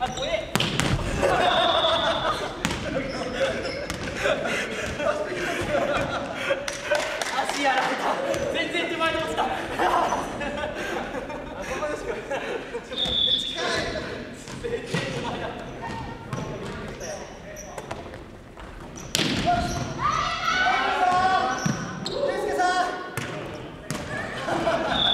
あ、これ。Ha ha ha!